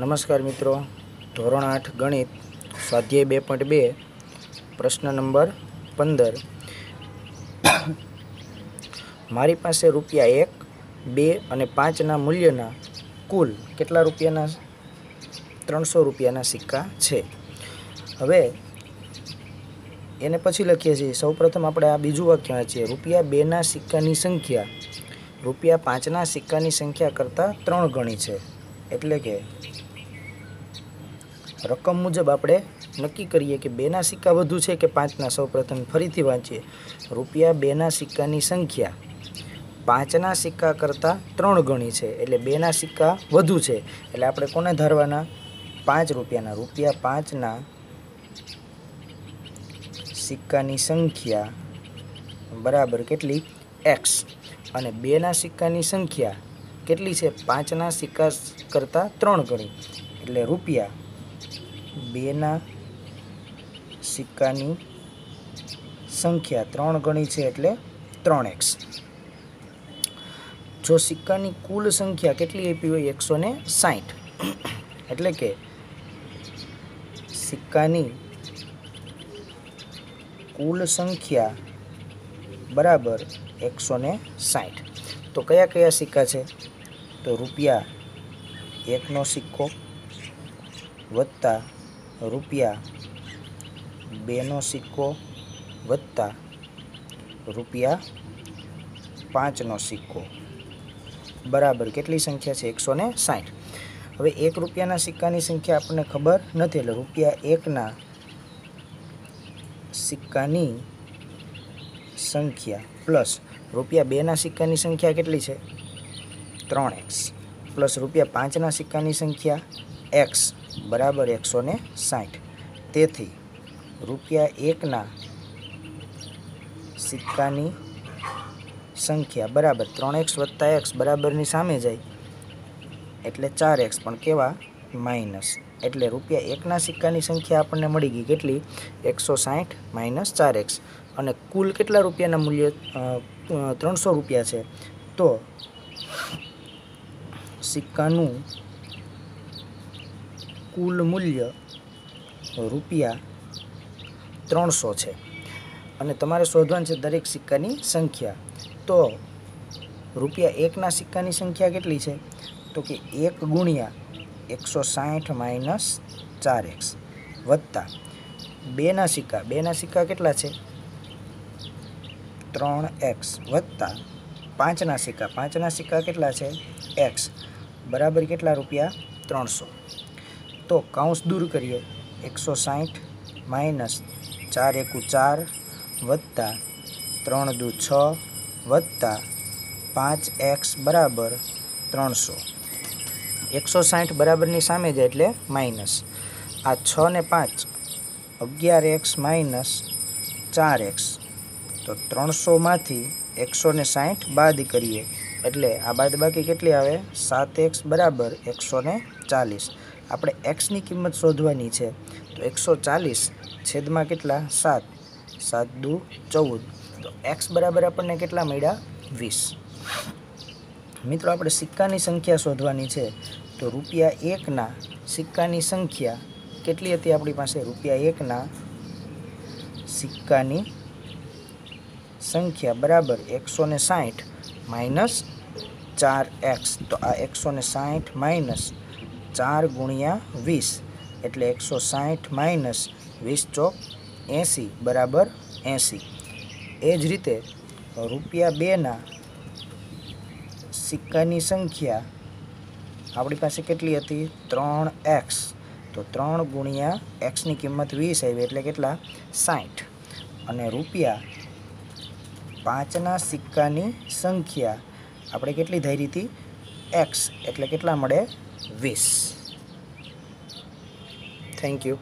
નમસ્કાર મિત્રો. ધોરણ આઠ ગણિત, સ્વાધ્યાય બે પોઈન્ટ બે, પ્રશ્ન નંબર પંદર. મારી પાસે રૂપિયા એક, બે અને પાંચના મૂલ્યના કુલ કેટલા રૂપિયાના? ત્રણસો રૂપિયાના સિક્કા છે. હવે એને પછી લખીએ છીએ. સૌપ્રથમ આપણે આ બીજું વાક્ય વાંચીએ. રૂપિયા બેના સિક્કાની સંખ્યા, રૂપિયા પાંચના સિક્કાની સંખ્યા કરતાં ત્રણ ગણી છે. એટલે કે રકમ મુજબ આપણે નક્કી કરીએ કે બેના સિક્કા વધુ છે કે પાંચના? સૌપ્રથમ ફરીથી વાંચીએ. રૂપિયા બેના સિક્કાની સંખ્યા. પાંચના સિક્કા કરતાં ત્રણ ગણી છે, એટલે બેના સિક્કા વધુ છે. એટલે આપણે કોને ધારવાના? પાંચ રૂપિયાના. રૂપિયા પાંચના સિક્કાની સંખ્યા બરાબર કેટલી? એક્સ. અને બેના સિક્કાની સંખ્યા કેટલી છે? પાંચના સિક્કા કરતાં ત્રણ ગણી. એટલે રૂપિયા બેના સિક્કાની સંખ્યા ત્રણ ગણી છે એટલે ત્રણ એક્સ. જો સિક્કાની કુલ સંખ્યા કેટલી આપી હોય? એકસો ને સાઠ એટલે કે સિક્કાની કુલ સંખ્યા બરાબર એકસો ને સાઠ તો કયા કયા સિક્કા છે? તો રૂપિયા એકનો સિક્કો વત્તા રૂપિયા બેનો સિક્કો વત્તા રૂપિયા પાંચનો સિક્કો. બરાબર, કેટલી સંખ્યા છે? એકસો ને સાઠ. હવે એક રૂપિયાના સિક્કાની સંખ્યા આપણને ખબર નથી, એટલે રૂપિયા એકના સિક્કાની સંખ્યા પ્લસ રૂપિયા બેના સિક્કાની સંખ્યા કેટલી છે? ત્રણ એક્સ. પ્લસ રૂપિયા પાંચના સિક્કાની સંખ્યા એક્સ. બરાબર એકસો ને સાઠ. તેથી રૂપિયા એકના સિક્કાની સંખ્યા બરાબર ત્રણ એક્સ વત્તા એક્સ બરાબરની સામે જાય. એટલે ચાર એક્સ પણ કેવા? માઇનસ. એટલે રૂપિયા એકના સિક્કાની સંખ્યા આપણને મળી ગઈ કેટલી? એકસો સાઠ માઇનસ ચાર એક્સ. અને કુલ કેટલા રૂપિયાના મૂલ્ય ત્રણસો રૂપિયા છે? તો સિક્કાનું કુલ મૂલ્ય રૂપિયા ત્રણસો છે. અને તમારે શોધવાનું છે દરેક સિક્કાની સંખ્યા. તો રૂપિયા એકના સિક્કાની સંખ્યા કેટલી છે? તો કે એક ગુણ્યા એકસો સાઠ માઇનસ ચાર એક્સ વત્તા બેના સિક્કા. બેના સિક્કા કેટલા છે? ત્રણ એક્સ વત્તા પાંચના સિક્કા. પાંચના સિક્કા કેટલા છે? એક્સ. બરાબર કેટલા રૂપિયા? ત્રણસો. તો કાઉન્સ દૂર કરીએ. એકસો સાઠ માઇનસ ચાર એકુ ચાર વત્તા ત્રણ દુ છ વત્તા પાંચ એક્સ બરાબર ત્રણસો. એકસો સાઠ બરાબરની સામે જાય એટલે માઇનસ આ છ ને પાંચ અગિયાર એક્સ માઇનસ ચાર એક્સ. તો ત્રણસોમાંથી એકસો ને સાઠ બાદ કરીએ. એટલે આ બાદ બાકી કેટલી આવે? સાત એક્સ બરાબર એકસો ચાલીસ. આપણે એક્સની કિંમત શોધવાની છે, તો એકસો ચાલીસ છેદમાં કેટલા? સાત. સાત દુ ચૌદ. તો એક્સ બરાબર આપણને કેટલા મળ્યા? વીસ. મિત્રો, આપણે સિક્કાની સંખ્યા શોધવાની છે, તો રૂપિયા એકના સિક્કાની સંખ્યા કેટલી હતી આપણી પાસે? રૂપિયા એકના સિક્કાની સંખ્યા બરાબર એકસો ને સાઠ માઇનસ ચાર એક્સ. તો આ એકસો ને સાઠ માઇનસ ચાર ગુણ્યા વીસ એટલે એકસો સાઠ માઇનસ વીસ ચોક એંસી બરાબર એંસી. એ જ રીતે રૂપિયા બેના સિક્કાની સંખ્યા આપણી પાસે કેટલી હતી? ત્રણ એક્સ. તો ત્રણ ગુણ્યા એક્સની કિંમત વીસ આવી એટલે કેટલા? સાઠ. અને રૂપિયા પાંચના સિક્કાની સંખ્યા આપણે કેટલી ધારી હતી? એક્સ. એટલે કેટલા મળે? This. thank you